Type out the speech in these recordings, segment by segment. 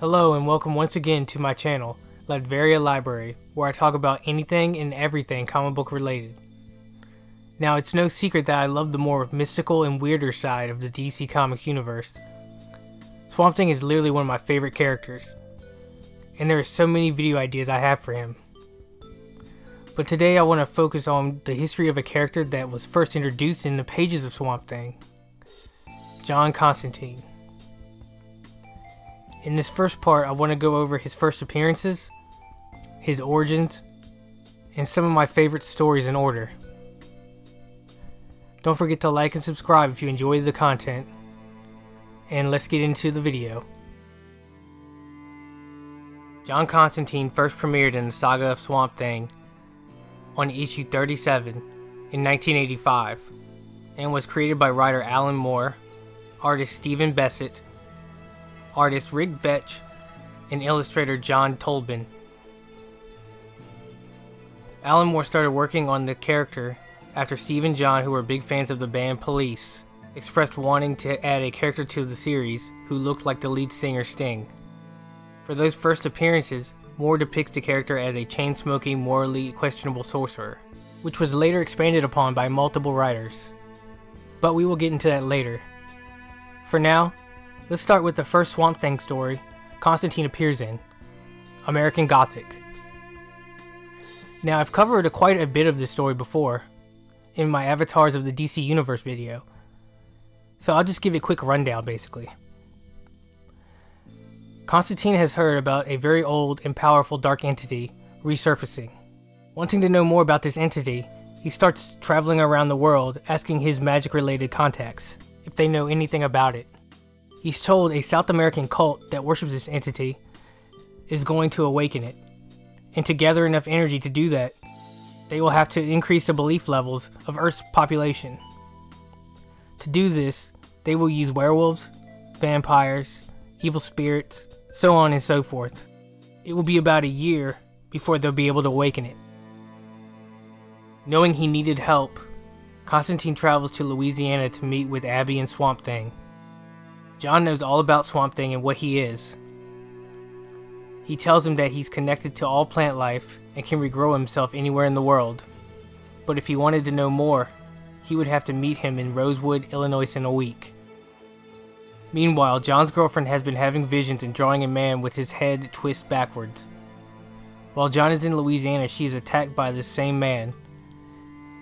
Hello and welcome once again to my channel, Latveria Library, where I talk about anything and everything comic book related. Now it's no secret that I love the more mystical and weirder side of the DC Comics universe. Swamp Thing is literally one of my favorite characters, and there are so many video ideas I have for him. But today I want to focus on the history of a character that was first introduced in the pages of Swamp Thing, John Constantine. In this first part, I want to go over his first appearances, his origins, and some of my favorite stories in order. Don't forget to like and subscribe if you enjoy the content, and let's get into the video. John Constantine first premiered in the saga of Swamp Thing on issue 37 in 1985 and was created by writer Alan Moore, artist Stephen Bissette, artist Rick Veitch, and illustrator John Totleben. Alan Moore started working on the character after Steve and John, who were big fans of the band Police, expressed wanting to add a character to the series who looked like the lead singer Sting. For those first appearances, Moore depicts the character as a chain-smoking, morally questionable sorcerer, which was later expanded upon by multiple writers. But we will get into that later. For now, Let's start with the first Swamp Thing story Constantine appears in American Gothic. Now, I've covered a, quite a bit of this story before in my Avatars of the DC Universe video, so I'll just give a quick rundown basically. Constantine has heard about a very old and powerful dark entity resurfacing. Wanting to know more about this entity, he starts traveling around the world asking his magic related contacts if they know anything about it. He's told a South American cult that worships this entity is going to awaken it. And to gather enough energy to do that, they will have to increase the belief levels of Earth's population. To do this, they will use werewolves, vampires, evil spirits, so on and so forth. It will be about a year before they'll be able to awaken it. Knowing he needed help, Constantine travels to Louisiana to meet with Abby and Swamp Thing. John knows all about Swamp Thing and what he is. He tells him that he's connected to all plant life and can regrow himself anywhere in the world. But if he wanted to know more, he would have to meet him in Rosewood, Illinois in a week. Meanwhile, John's girlfriend has been having visions and drawing a man with his head twist backwards. While John is in Louisiana, she is attacked by this same man,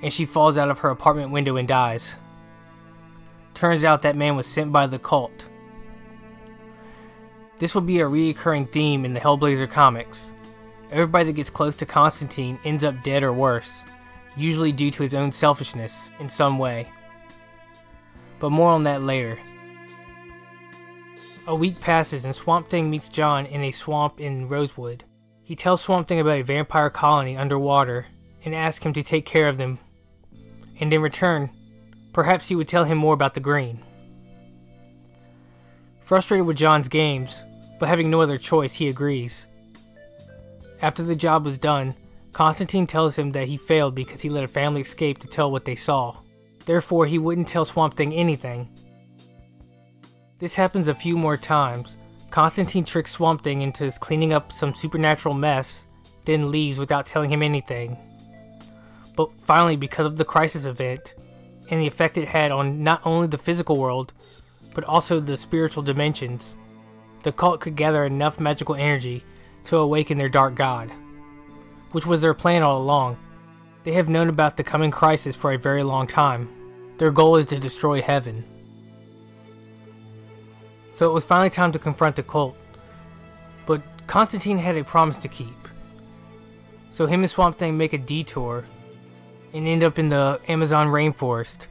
and she falls out of her apartment window and dies. Turns out that man was sent by the cult. This will be a recurring theme in the Hellblazer comics. Everybody that gets close to Constantine ends up dead or worse, usually due to his own selfishness in some way. But more on that later. A week passes and Swamp Thing meets John in a swamp in Rosewood. He tells Swamp Thing about a vampire colony underwater and asks him to take care of them. And in return, Perhaps he would tell him more about the green. Frustrated with John's games, but having no other choice, he agrees. After the job was done, Constantine tells him that he failed because he let a family escape to tell what they saw. Therefore, he wouldn't tell Swamp Thing anything. This happens a few more times. Constantine tricks Swamp Thing into cleaning up some supernatural mess, then leaves without telling him anything. But finally, because of the crisis event, and the effect it had on not only the physical world, but also the spiritual dimensions. The cult could gather enough magical energy to awaken their dark god, which was their plan all along. They have known about the coming crisis for a very long time. Their goal is to destroy heaven. So it was finally time to confront the cult. But Constantine had a promise to keep. So him and Swamp Thing make a detour and end up in the Amazon rainforest.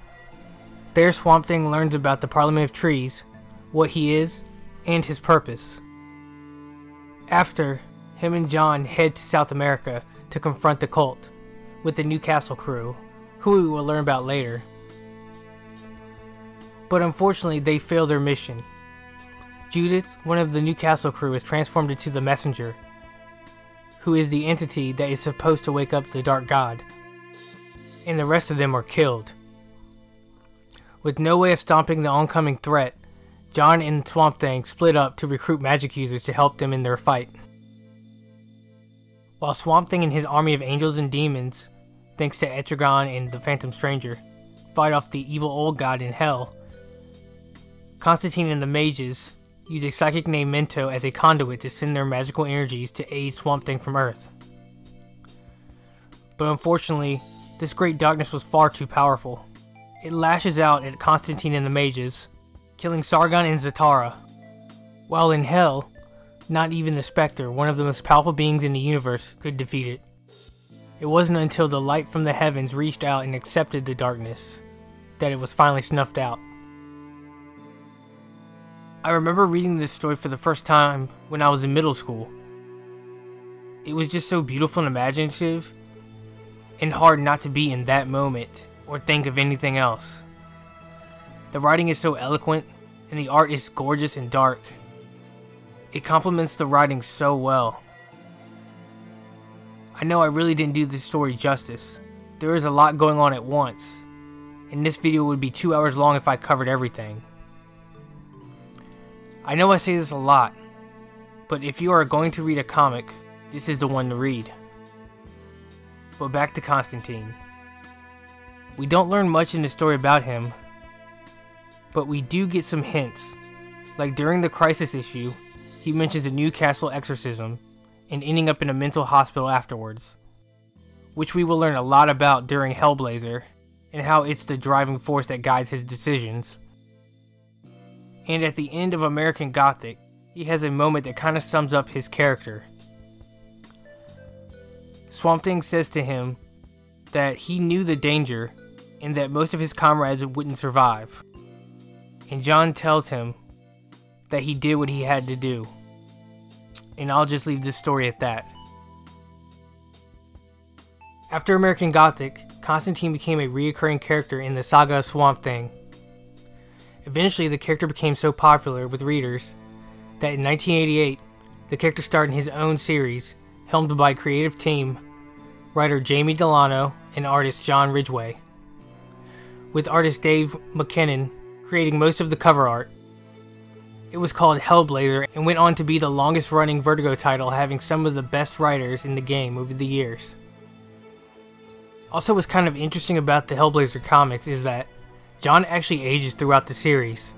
There, Swamp Thing learns about the Parliament of Trees, what he is, and his purpose. After, him and John head to South America to confront the cult with the Newcastle crew, who we will learn about later. But unfortunately, they fail their mission. Judith, one of the Newcastle crew, is transformed into the Messenger, who is the entity that is supposed to wake up the Dark God and the rest of them are killed. With no way of stopping the oncoming threat, John and Swamp Thing split up to recruit magic users to help them in their fight. While Swamp Thing and his army of angels and demons, thanks to Etrigan and the Phantom Stranger, fight off the evil old god in hell, Constantine and the mages use a psychic named Mento as a conduit to send their magical energies to aid Swamp Thing from Earth. But unfortunately, this great darkness was far too powerful. It lashes out at Constantine and the mages, killing Sargon and Zatara. While in Hell, not even the Spectre, one of the most powerful beings in the universe, could defeat it. It wasn't until the light from the heavens reached out and accepted the darkness that it was finally snuffed out. I remember reading this story for the first time when I was in middle school. It was just so beautiful and imaginative, and hard not to be in that moment or think of anything else. The writing is so eloquent, and the art is gorgeous and dark. It complements the writing so well. I know I really didn't do this story justice. There is a lot going on at once, and this video would be two hours long if I covered everything. I know I say this a lot, but if you are going to read a comic, this is the one to read. But back to Constantine. We don't learn much in the story about him, but we do get some hints. Like during the crisis issue, he mentions a Newcastle exorcism and ending up in a mental hospital afterwards, which we will learn a lot about during Hellblazer and how it's the driving force that guides his decisions. And at the end of American Gothic, he has a moment that kind of sums up his character. Swamp Thing says to him that he knew the danger and that most of his comrades wouldn't survive. And John tells him that he did what he had to do. And I'll just leave this story at that. After American Gothic, Constantine became a reoccurring character in the saga Swamp Thing. Eventually, the character became so popular with readers that in 1988, the character starred in his own series, helmed by creative team writer Jamie Delano and artist John Ridgway, with artist Dave McKinnon creating most of the cover art. It was called Hellblazer and went on to be the longest running Vertigo title, having some of the best writers in the game over the years. Also, what's kind of interesting about the Hellblazer comics is that John actually ages throughout the series.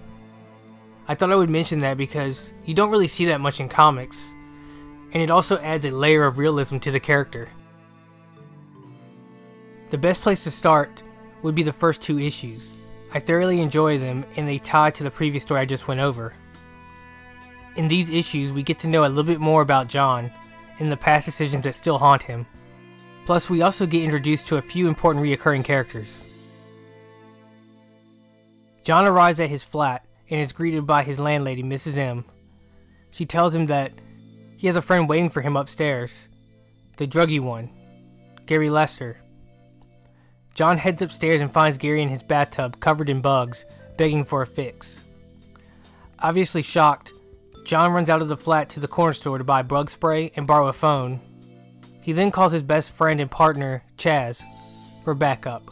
I thought I would mention that because you don't really see that much in comics, and it also adds a layer of realism to the character. The best place to start would be the first two issues. I thoroughly enjoy them and they tie to the previous story I just went over. In these issues, we get to know a little bit more about John and the past decisions that still haunt him. Plus, we also get introduced to a few important reoccurring characters. John arrives at his flat and is greeted by his landlady, Mrs. M. She tells him that he has a friend waiting for him upstairs, the druggy one, Gary Lester. John heads upstairs and finds Gary in his bathtub covered in bugs, begging for a fix. Obviously shocked, John runs out of the flat to the corner store to buy bug spray and borrow a phone. He then calls his best friend and partner, Chaz, for backup.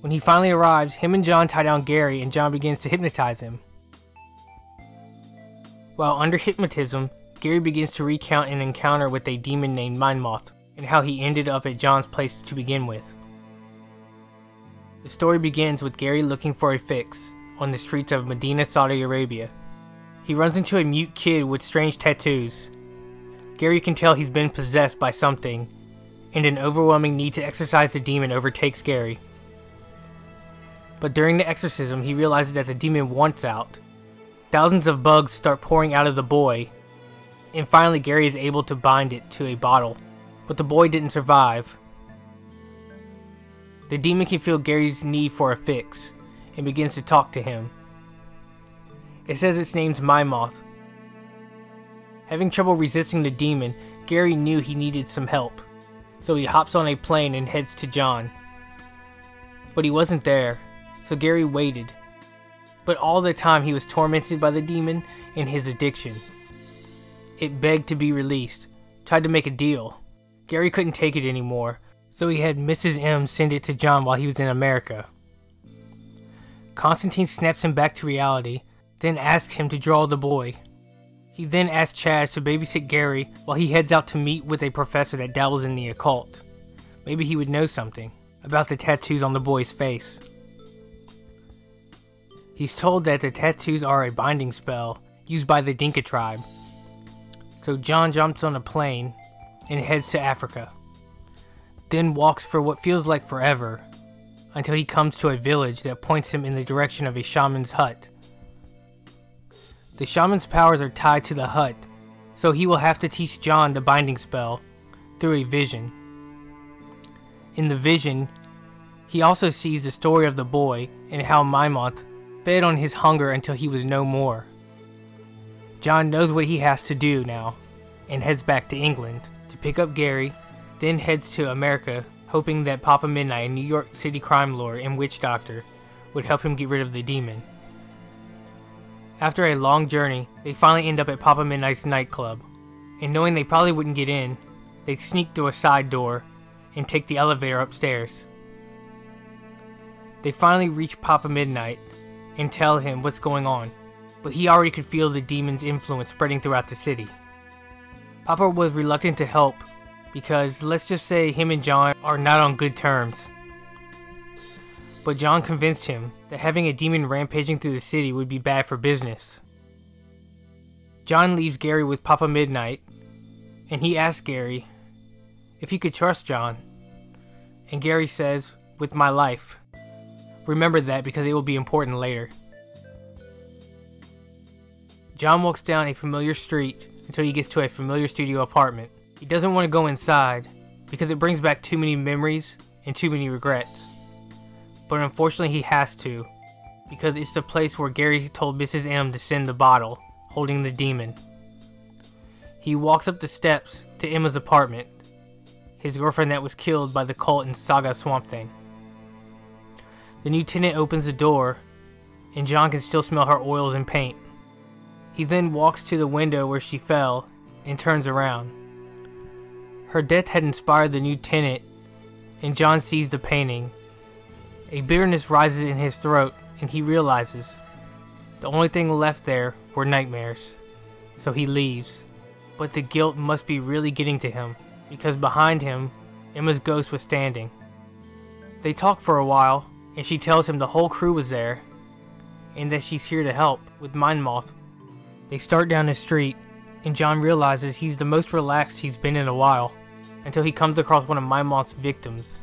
When he finally arrives, him and John tie down Gary and John begins to hypnotize him. While under hypnotism, Gary begins to recount an encounter with a demon named Mnemoth and how he ended up at John's place to begin with. The story begins with Gary looking for a fix on the streets of Medina, Saudi Arabia. He runs into a mute kid with strange tattoos. Gary can tell he's been possessed by something, and an overwhelming need to exorcise the demon overtakes Gary. But during the exorcism, he realizes that the demon wants out. Thousands of bugs start pouring out of the boy, and finally Gary is able to bind it to a bottle. But the boy didn't survive. The demon can feel Gary's need for a fix, and begins to talk to him. It says its name's Mnemoth. Having trouble resisting the demon, Gary knew he needed some help, so he hops on a plane and heads to John. But he wasn't there, so Gary waited. But all the time he was tormented by the demon and his addiction. It begged to be released, tried to make a deal. Gary couldn't take it anymore, so he had Mrs. M send it to John while he was in America. Constantine snaps him back to reality, then asks him to draw the boy. He then asks Chaz to babysit Gary while he heads out to meet with a professor that dabbles in the occult. Maybe he would know something about the tattoos on the boy's face. He's told that the tattoos are a binding spell used by the Dinka tribe. So John jumps on a plane and heads to Africa. Then walks for what feels like forever until he comes to a village that points him in the direction of a shaman's hut. The shaman's powers are tied to the hut, so he will have to teach John the binding spell through a vision. In the vision, he also sees the story of the boy and how Mnemoth fed on his hunger until he was no more. John knows what he has to do now and heads back to England to pick up Gary, then heads to America hoping that Papa Midnight, a New York City crime lord and witch doctor, would help him get rid of the demon. After a long journey, they finally end up at Papa Midnight's nightclub, and knowing they probably wouldn't get in, they sneak through a side door and take the elevator upstairs. They finally reach Papa Midnight and tell him what's going on, but he already could feel the demon's influence spreading throughout the city. Papa was reluctant to help because let's just say him and John are not on good terms. But John convinced him that having a demon rampaging through the city would be bad for business. John leaves Gary with Papa Midnight, and he asks Gary if he could trust John. And Gary says, with my life. Remember that because it will be important later. John walks down a familiar street until he gets to a familiar studio apartment. He doesn't want to go inside because it brings back too many memories and too many regrets. But unfortunately he has to because it's the place where Gary told Mrs. M to send the bottle holding the demon. He walks up the steps to Emma's apartment, his girlfriend that was killed by the cult in Saga Swamp Thing. The new tenant opens the door, and John can still smell her oils and paint. He then walks to the window where she fell and turns around. Her death had inspired the new tenant, and John sees the painting. A bitterness rises in his throat, and he realizes the only thing left there were nightmares. So he leaves. But the guilt must be really getting to him, because behind him, Emma's ghost was standing. They talk for a while, and she tells him the whole crew was there, and that she's here to help with Mnemoth. They start down the street, and John realizes he's the most relaxed he's been in a while, until he comes across one of Mnemoth's victims.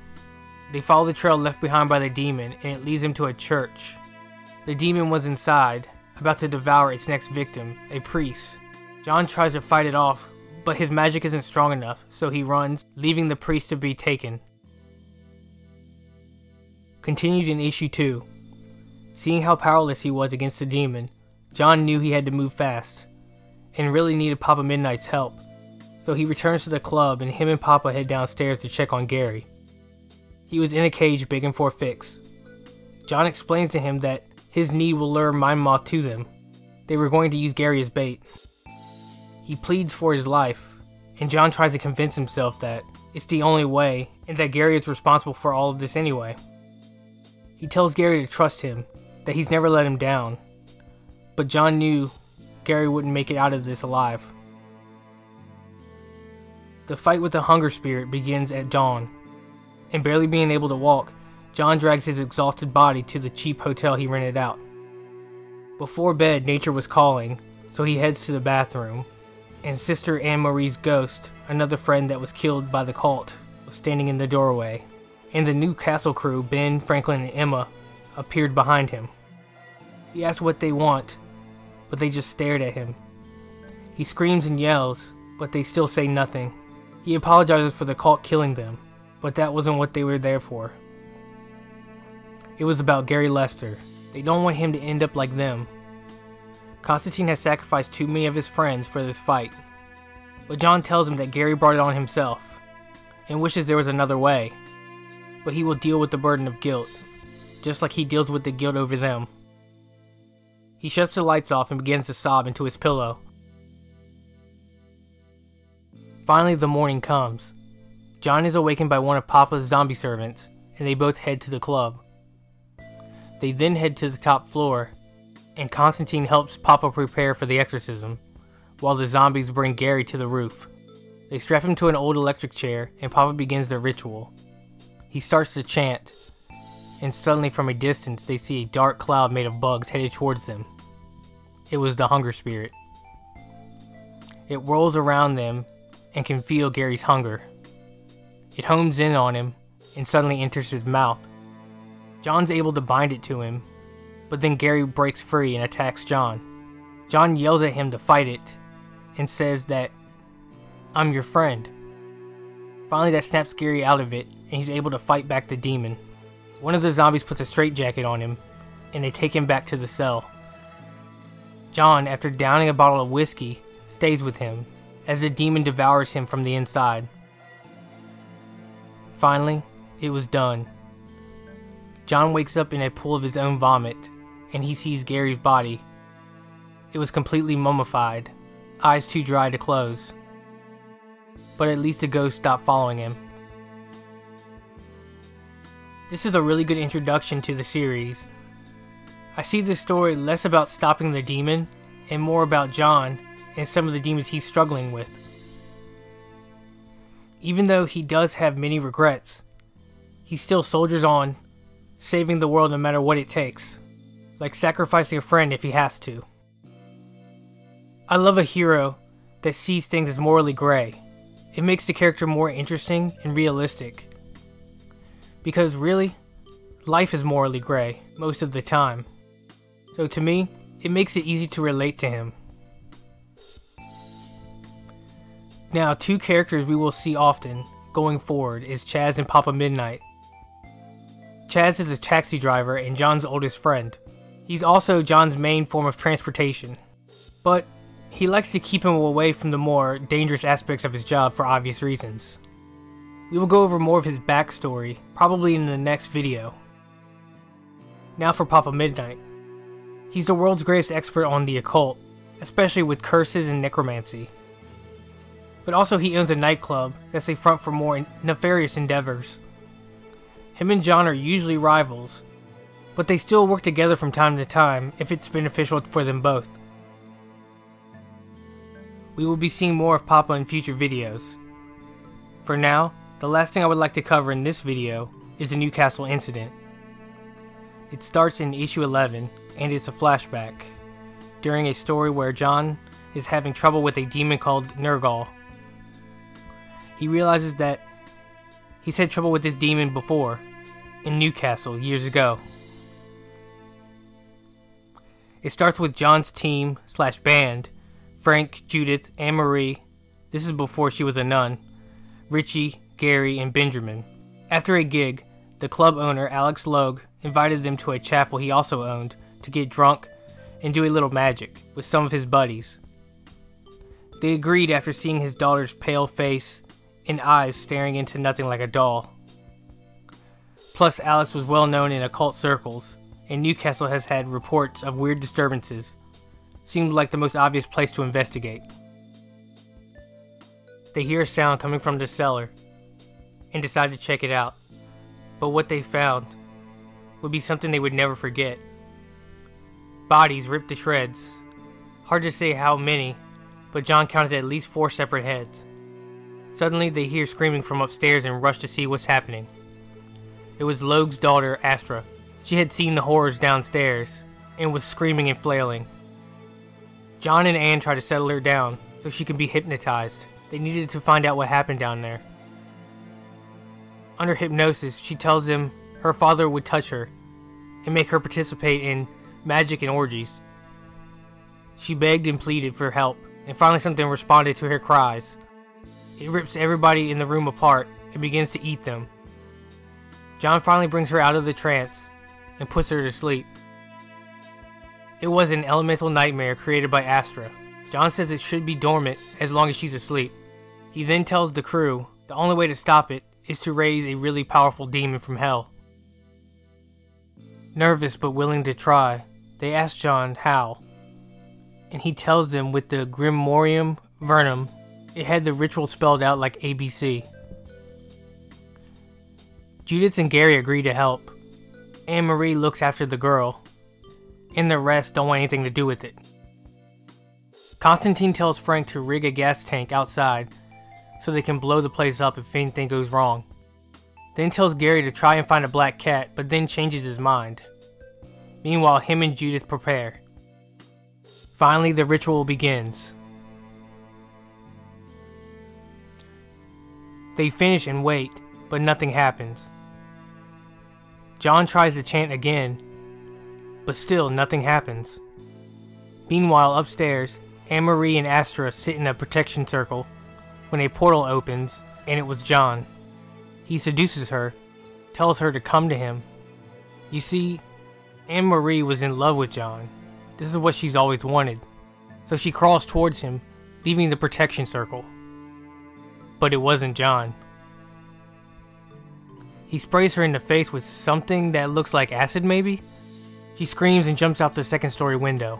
They follow the trail left behind by the demon, and it leads him to a church. The demon was inside, about to devour its next victim, a priest. John tries to fight it off, but his magic isn't strong enough, so he runs, leaving the priest to be taken. Continued in issue 2. Seeing how powerless he was against the demon, John knew he had to move fast, and really needed Papa Midnight's help. So he returns to the club and him and Papa head downstairs to check on Gary. He was in a cage begging for a fix. John explains to him that his need will lure Mnemoth to them. They were going to use Gary as bait. He pleads for his life, and John tries to convince himself that it's the only way and that Gary is responsible for all of this anyway. He tells Gary to trust him, that he's never let him down. But John knew Gary wouldn't make it out of this alive. The fight with the hunger spirit begins at dawn, and barely being able to walk, John drags his exhausted body to the cheap hotel he rented out. Before bed, nature was calling, so he heads to the bathroom, and Sister Anne Marie's ghost, another friend that was killed by the cult, was standing in the doorway and the Newcastle crew, Ben, Franklin, and Emma, appeared behind him. He asks what they want, but they just stared at him. He screams and yells, but they still say nothing. He apologizes for the cult killing them, but that wasn't what they were there for. It was about Gary Lester. They don't want him to end up like them. Constantine has sacrificed too many of his friends for this fight. But John tells him that Gary brought it on himself, and wishes there was another way but he will deal with the burden of guilt, just like he deals with the guilt over them. He shuts the lights off and begins to sob into his pillow. Finally, the morning comes. John is awakened by one of Papa's zombie servants, and they both head to the club. They then head to the top floor, and Constantine helps Papa prepare for the exorcism, while the zombies bring Gary to the roof. They strap him to an old electric chair, and Papa begins their ritual. He starts to chant, and suddenly from a distance they see a dark cloud made of bugs headed towards them. It was the hunger spirit. It whirls around them and can feel Gary's hunger. It homes in on him and suddenly enters his mouth. John's able to bind it to him, but then Gary breaks free and attacks John. John yells at him to fight it and says that, I'm your friend. Finally, that snaps Gary out of it and he's able to fight back the demon. One of the zombies puts a straitjacket on him and they take him back to the cell. John, after downing a bottle of whiskey, stays with him as the demon devours him from the inside. Finally, it was done. John wakes up in a pool of his own vomit, and he sees Gary's body. It was completely mummified, eyes too dry to close. But at least the ghost stopped following him. This is a really good introduction to the series. I see this story less about stopping the demon and more about John and some of the demons he's struggling with. Even though he does have many regrets, he still soldiers on, saving the world no matter what it takes, like sacrificing a friend if he has to. I love a hero that sees things as morally gray. It makes the character more interesting and realistic. Because really, life is morally gray most of the time. So to me, it makes it easy to relate to him. Now, two characters we will see often going forward is Chaz and Papa Midnight. Chaz is a taxi driver and John's oldest friend. He's also John's main form of transportation. But he likes to keep him away from the more dangerous aspects of his job for obvious reasons. We will go over more of his backstory, probably in the next video. Now for Papa Midnight. He's the world's greatest expert on the occult, especially with curses and necromancy but also he owns a nightclub that's a front for more nefarious endeavors. Him and John are usually rivals, but they still work together from time to time if it's beneficial for them both. We will be seeing more of Papa in future videos. For now, the last thing I would like to cover in this video is the Newcastle incident. It starts in issue 11 and it's a flashback during a story where John is having trouble with a demon called Nergal he realizes that he's had trouble with this demon before in Newcastle years ago. It starts with John's team slash band Frank, Judith, Anne Marie. This is before she was a nun. Richie, Gary, and Benjamin. After a gig, the club owner, Alex Logue, invited them to a chapel he also owned to get drunk and do a little magic with some of his buddies. They agreed after seeing his daughter's pale face and eyes staring into nothing like a doll. Plus, Alex was well known in occult circles, and Newcastle has had reports of weird disturbances. Seemed like the most obvious place to investigate. They hear a sound coming from the cellar and decide to check it out. But what they found would be something they would never forget. Bodies ripped to shreds. Hard to say how many, but John counted at least four separate heads. Suddenly, they hear screaming from upstairs and rush to see what's happening. It was Logue's daughter, Astra. She had seen the horrors downstairs and was screaming and flailing. John and Anne try to settle her down so she can be hypnotized. They needed to find out what happened down there. Under hypnosis, she tells them her father would touch her and make her participate in magic and orgies. She begged and pleaded for help, and finally something responded to her cries. It rips everybody in the room apart and begins to eat them. John finally brings her out of the trance and puts her to sleep. It was an elemental nightmare created by Astra. John says it should be dormant as long as she's asleep. He then tells the crew the only way to stop it is to raise a really powerful demon from hell. Nervous but willing to try, they ask John how, and he tells them with the Grimorium Verum it had the ritual spelled out like ABC. Judith and Gary agree to help. Anne Marie looks after the girl. and the rest don't want anything to do with it. Constantine tells Frank to rig a gas tank outside so they can blow the place up if anything goes wrong. Then tells Gary to try and find a black cat, but then changes his mind. Meanwhile, him and Judith prepare. Finally, the ritual begins. They finish and wait, but nothing happens. John tries to chant again, but still nothing happens. Meanwhile, upstairs, Anne Marie and Astra sit in a protection circle when a portal opens, and it was John. He seduces her, tells her to come to him. You see, Anne Marie was in love with John. This is what she's always wanted. So she crawls towards him, leaving the protection circle. But it wasn't John. He sprays her in the face with something that looks like acid, maybe? She screams and jumps out the second story window.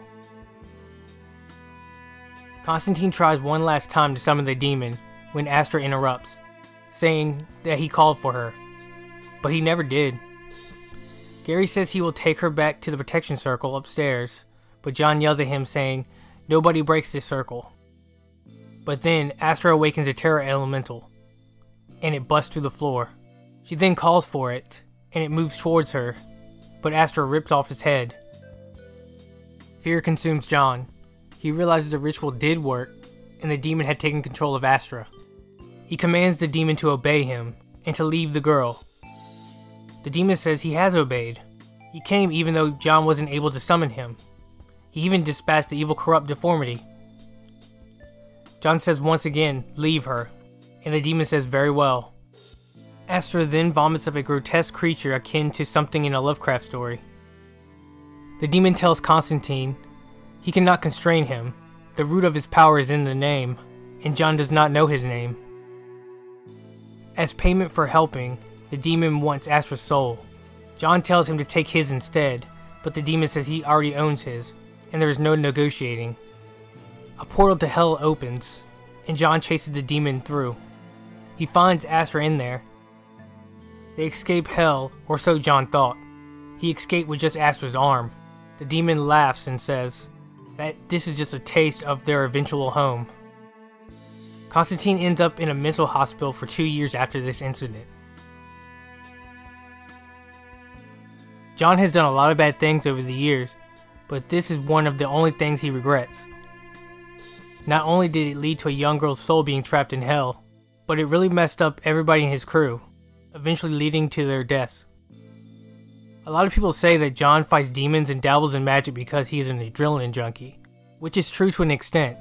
Constantine tries one last time to summon the demon when Astra interrupts, saying that he called for her, but he never did. Gary says he will take her back to the protection circle upstairs, but John yells at him saying, Nobody breaks this circle. But then Astra awakens a Terra elemental, and it busts through the floor. She then calls for it, and it moves towards her, but Astra rips off his head. Fear consumes John. He realizes the ritual did work, and the demon had taken control of Astra. He commands the demon to obey him, and to leave the girl, the demon says he has obeyed. He came even though John wasn't able to summon him. He even dispatched the evil corrupt deformity. John says once again, leave her, and the demon says very well. Astra then vomits up a grotesque creature akin to something in a Lovecraft story. The demon tells Constantine he cannot constrain him, the root of his power is in the name, and John does not know his name. As payment for helping, the demon wants Astra's soul. John tells him to take his instead, but the demon says he already owns his, and there is no negotiating. A portal to hell opens, and John chases the demon through. He finds Astra in there. They escape hell, or so John thought. He escaped with just Astra's arm. The demon laughs and says that this is just a taste of their eventual home. Constantine ends up in a mental hospital for two years after this incident. John has done a lot of bad things over the years, but this is one of the only things he regrets. Not only did it lead to a young girl's soul being trapped in hell, but it really messed up everybody in his crew, eventually leading to their deaths. A lot of people say that John fights demons and dabbles in magic because he is an adrenaline junkie, which is true to an extent,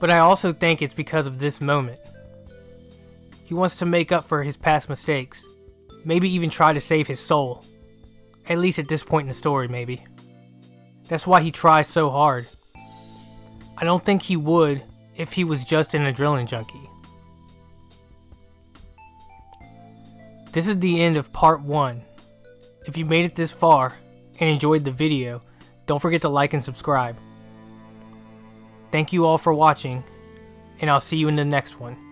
but I also think it's because of this moment. He wants to make up for his past mistakes, maybe even try to save his soul. At least at this point in the story, maybe. That's why he tries so hard. I don't think he would if he was just an adrenaline junkie. This is the end of part 1. If you made it this far and enjoyed the video, don't forget to like and subscribe. Thank you all for watching, and I'll see you in the next one.